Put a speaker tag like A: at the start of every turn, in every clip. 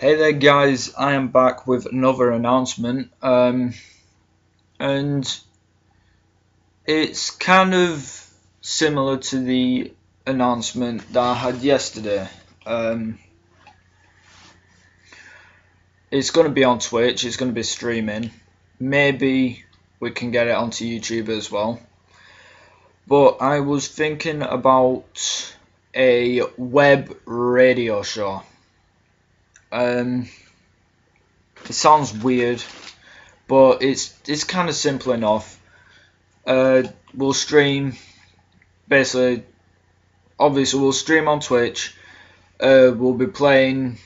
A: Hey there guys, I am back with another announcement um, and it's kind of similar to the announcement that I had yesterday. Um, it's going to be on Twitch, it's going to be streaming. Maybe we can get it onto YouTube as well. But I was thinking about a web radio show. Um, it sounds weird, but it's it's kind of simple enough. Uh, we'll stream, basically, obviously we'll stream on Twitch. Uh, we'll be playing,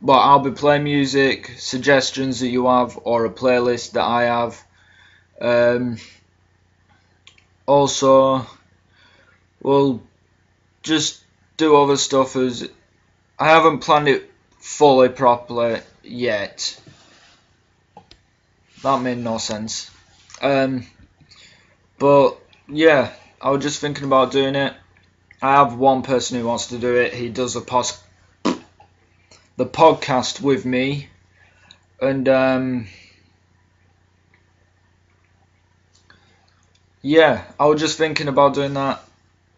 A: well, I'll be playing music, suggestions that you have, or a playlist that I have. Um, also, we'll just do other stuff as I haven't planned it fully properly yet. That made no sense. Um, but yeah, I was just thinking about doing it. I have one person who wants to do it. He does the pos the podcast with me, and um, yeah, I was just thinking about doing that,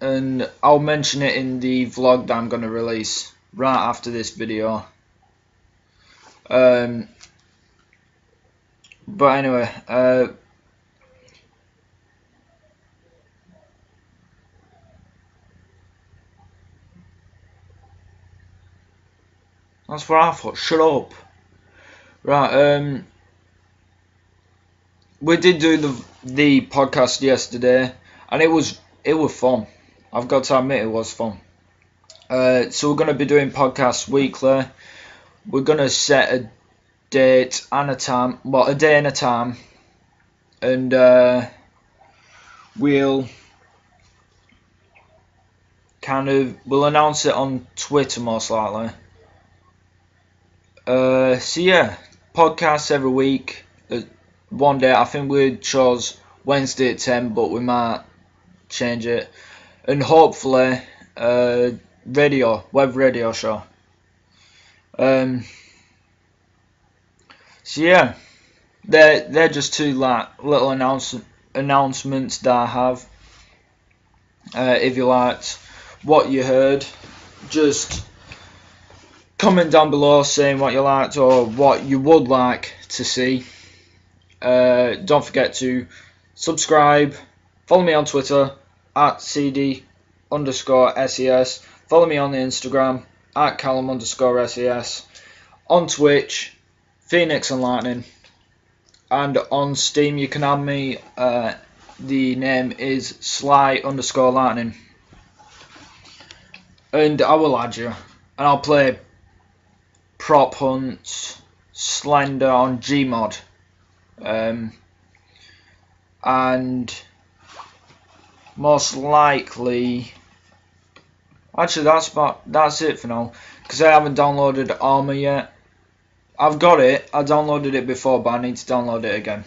A: and I'll mention it in the vlog that I'm gonna release right after this video. Um, but anyway, uh, that's what I thought. Shut up. Right. Um, we did do the the podcast yesterday, and it was it was fun. I've got to admit, it was fun. Uh, so we're going to be doing podcasts weekly we're gonna set a date and a time, well, a day and a time, and uh, we'll kind of we'll announce it on Twitter most likely. Uh, so yeah, podcasts every week. Uh, one day, I think we chose Wednesday at ten, but we might change it, and hopefully, uh, radio, web radio show. Um, so yeah, they're they're just two like little announce, announcements that I have. Uh, if you liked what you heard, just comment down below saying what you liked or what you would like to see. Uh, don't forget to subscribe, follow me on Twitter at CD underscore SES, follow me on the Instagram at Callum underscore SES, on Twitch, Phoenix and Lightning, and on Steam you can add me. Uh, the name is Sly underscore Lightning, and I will add you, and I'll play Prop Hunt Slender on Gmod, um, and most likely Actually, that's about that's it for now. Because I haven't downloaded Arma yet. I've got it. I downloaded it before, but I need to download it again.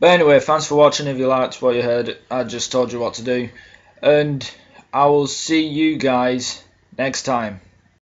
A: But anyway, thanks for watching. If you liked what you heard, I just told you what to do. And I will see you guys next time.